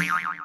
寻找。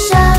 下